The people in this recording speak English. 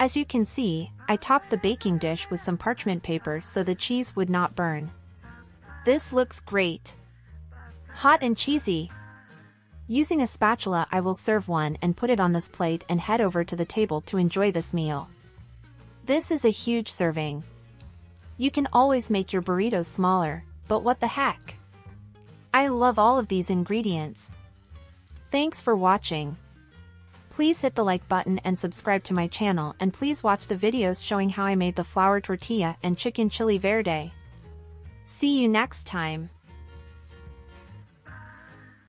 As you can see, I topped the baking dish with some parchment paper so the cheese would not burn. This looks great. Hot and cheesy. Using a spatula I will serve one and put it on this plate and head over to the table to enjoy this meal. This is a huge serving. You can always make your burritos smaller, but what the heck? I love all of these ingredients. Thanks for watching. Please hit the like button and subscribe to my channel and please watch the videos showing how I made the flour tortilla and chicken chili verde. See you next time.